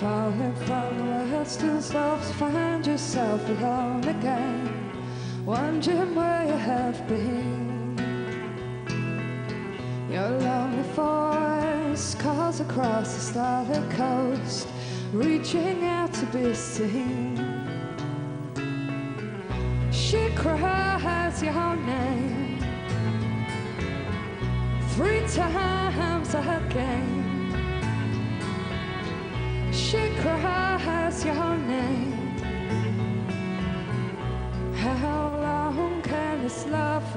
Falling from the to south, find yourself alone again. Wondering where you have been. Your lonely voice calls across the starlit coast, reaching out to be seen. She cries your name three times.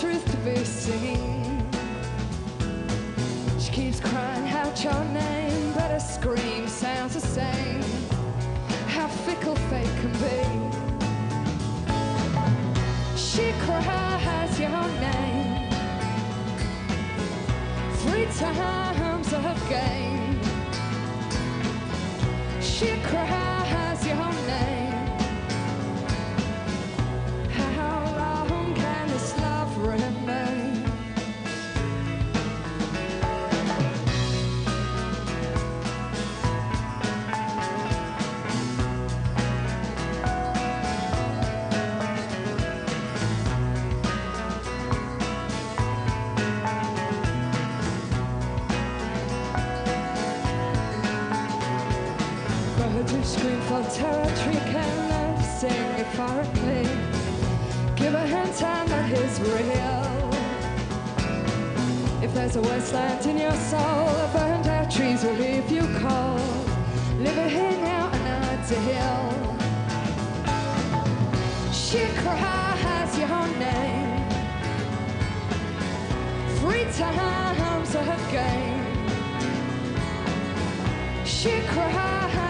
truth to be seen? She keeps crying out your name, but her scream sounds the same. How fickle fate can be. She cries your name three times again. She cries Who scream for territory can never sing euphorically. Give a hand time that is real. If there's a wasteland in your soul, the burned out trees will leave you cold. Living out an ideal. She cries your name three times again. She your name. Can this love remain? She cries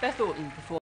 Beth Orton performed.